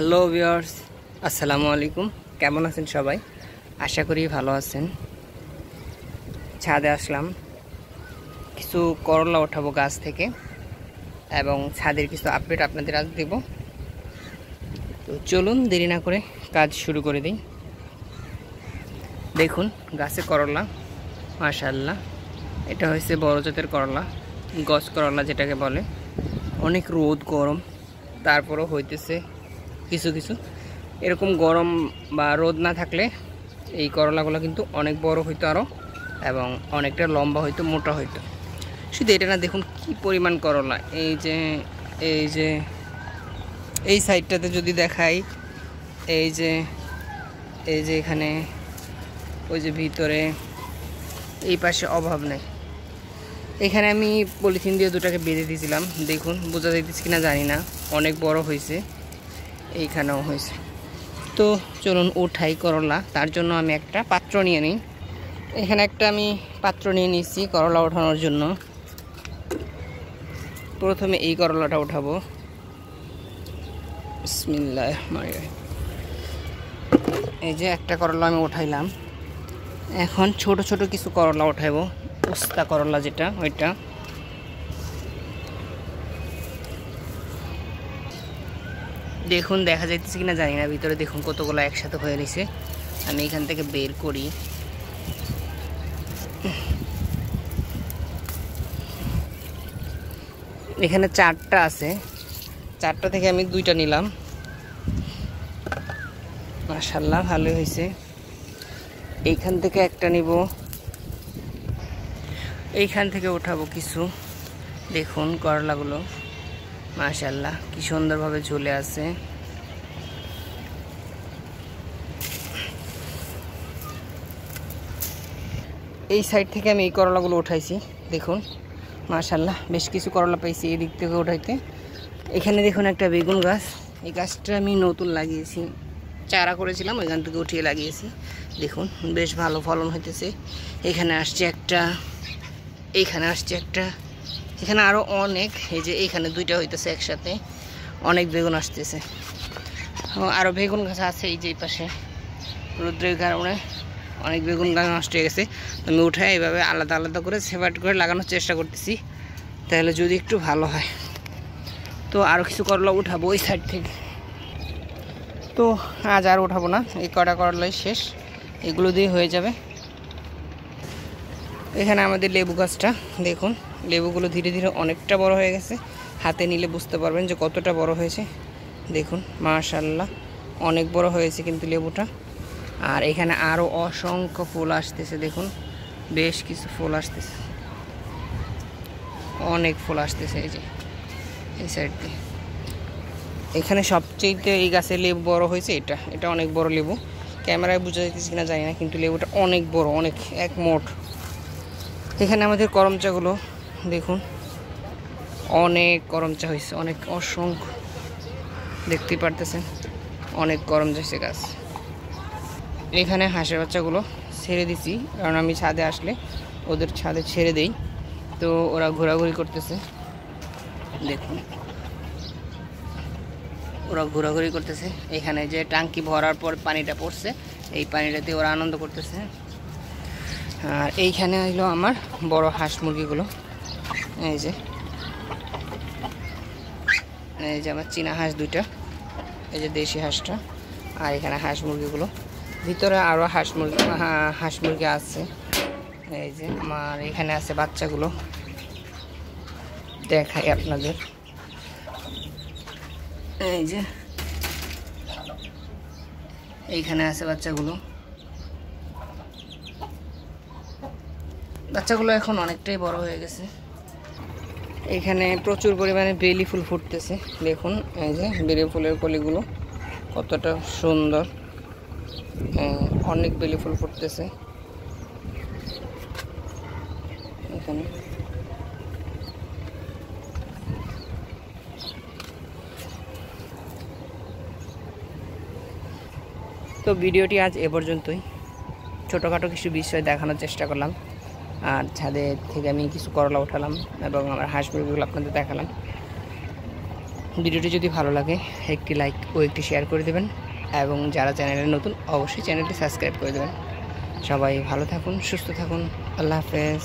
Hello viewers আসসালামু আলাইকুম। কেমন আছেন সবাই? আশা করি ভালো আছেন। ছাদে আসলাম। কিছু করলা ওঠাবো গাছ থেকে এবং ছাদের কিছু আপডেট আপনাদের আজ দেব। তো চলুন দেরি না করে কাজ শুরু করে দিই। দেখুন, গাছে করলা মাশাল্লাহ এটা হয়েছে বড় জাতের করলা, গছ করলা যেটাকে বলে। অনেক রোদ, গরম। তারপরও হইতেছে কিছু কিছু। এরকম গরম বা রোদ না থাকলে এই করলাগুলো কিন্তু অনেক বড় হইতো আরও এবং অনেকটা লম্বা হইতো, মোটা হইতো। শুধু এটা না, দেখুন কি পরিমাণ করলা। এই যে এই যে, এই সাইডটাতে যদি দেখাই, এই যে এই যে এখানে, ওই যে ভিতরে, এই পাশে অভাব নেই। এখানে আমি পলিথিন দিয়ে দুটাকে বেঁধে দিয়েছিলাম। দেখুন, বোঝা যাইতেছে কিনা জানি না। অনেক বড় হয়েছে এইখানেও হয়েছে। তো চলুন উঠাই করলা, তার জন্য আমি একটা পাত্র নিয়ে নিই। এখানে একটা আমি পাত্র নিয়ে নিচ্ছি করলা ওঠানোর জন্য। প্রথমে এই করলাটা উঠাবো। এই যে একটা করলা আমি উঠাইলাম। এখন ছোট ছোট কিছু করলা উঠাইবো উস্তা করলা যেটা, ওইটা। দেখুন, দেখা যাইতেছে কিনা জানি না, ভিতরে দেখুন কতগুলো একসাথে হয়ে রয়েছে আমি এখান থেকে বের করি। এখানে চারটা আছে। চারটা থেকে আমি দুইটা নিলাম। মাশাল্লাহ ভালোই হয়েছে। এইখান থেকে একটা নিব। এইখান থেকে উঠাবো কিছু। দেখুন, করলাগুলো। মাশাল্লাহ কি সুন্দরভাবে চলে আসে। এই সাইড থেকে আমি এই করলাগুলো উঠাইছি, দেখুন। মাশাল্লাহ বেশ কিছু করলা পাইছি এই দিক থেকে উঠাইতে। এখানে দেখুন একটা বেগুন গাছ। এই গাছটা আমি নতুন লাগিয়েছি। চারা করেছিলাম, ওইখান থেকে উঠিয়ে লাগিয়েছি। দেখুন, বেশ ভালো ফলন হইতেছে। এখানে আসছে একটা এইখানে আসছে একটা এখানে আরও অনেক, এই যে এইখানে দুইটা হইতেছে একসাথে, অনেক বেগুন আসতেছে। আরও বেগুন গাছ আছে এই যে পাশে। রৌদ্রের কারণে অনেক বেগুন গাছ নষ্ট হয়ে গেছে। আমি উঠে এইভাবে আলাদা আলাদা করে সেপারেট করে লাগানোর চেষ্টা করতেছি, তাহলে যদি একটু ভালো হয়। তো আরও কিছু করলা উঠাবো ওই সাইড থেকে। তো আজ আর উঠাবো না, এই কটা করলাই শেষ, এগুলো দিয়ে হয়ে যাবে। এখানে আমাদের লেবু গাছটা, দেখুন, লেবুগুলো ধীরে ধীরে অনেকটা বড় হয়ে গেছে। হাতে নিলে বুঝতে পারবেন যে কতটা বড় হয়েছে। দেখুন মাশাল্লাহ অনেক বড় হয়েছে কিন্তু লেবুটা। আর এখানে আরও অসংখ্য ফুল আসতেছে, দেখুন, বেশ কিছু ফুল আসতেছে। অনেক ফুল আসতেছে এই যে, এই সাইড। দিয়ে এখানে সবচেয়ে এই গাছে লেবু বড় হয়েছে এটা এটা অনেক বড় লেবু। ক্যামেরায় বোঝা যাইতেছে কিনা জানি না, কিন্তু লেবুটা অনেক বড়, অনেক, এক মোট। এখানে আমাদের করমচাগুলো দেখুন। অনেক করমচা হয়েছে অনেক অসংখ্য। দেখতে পারতেছেন? অনেক করমচা হয়েছে গাছ। এখানে হাঁসের বাচ্চাগুলো ছেড়ে দিছি, কারণ আমি ছাদে আসলে ওদের ছাদে ছেড়ে দেই। তো ওরা ঘোরাঘুরি করতেছে। দেখুন। ওরা ঘোরাঘুরি করতেছে। এখানে যে টাঙ্কি ভরার পর পানিটা পড়ছে, এই পানিটাতে ওরা আনন্দ করতেছে। আর এইখানে হইল আমার বড় হাঁস মুরগিগুলো। এই যে। এই যে আমার চীনা হাঁস দুইটা, এই যে দেশি হাঁসটা আর এখানে হাঁস মুরগিগুলো। ভিতরে আরও হাঁস মুরগি হাঁস মুরগি আছে। এই যে আমার এখানে আছে বাচ্চাগুলো। দেখাই আপনাদের। এই যে। এইখানে আছে বাচ্চাগুলো। বাচ্চাগুলো এখন অনেকটাই বড় হয়ে গেছে। এখানে প্রচুর পরিমাণে বেলি ফুল ফুটতেছে। দেখুন, এই যে বেলি ফুলের কলিগুলো কতটা সুন্দর। অনেক বেলি ফুল ফুটতেছে। এখানে। তো ভিডিওটি আজ এ পর্যন্তই। ছোটোখাটো কিছু বিষয় দেখানোর চেষ্টা করলাম। আর ছাদে থেকে আমি কিছু করলা উঠালাম এবং আমার হাঁস মুরগিগুলো আপনাদের দেখালাম। ভিডিওটি যদি ভালো লাগে, একটি লাইক ও একটি শেয়ার করে দেবেন এবং যারা চ্যানেলে নতুন, অবশ্যই চ্যানেলটি সাবস্ক্রাইব করে দেবেন। সবাই ভালো থাকুন, সুস্থ থাকুন, আল্লাহ হাফেজ।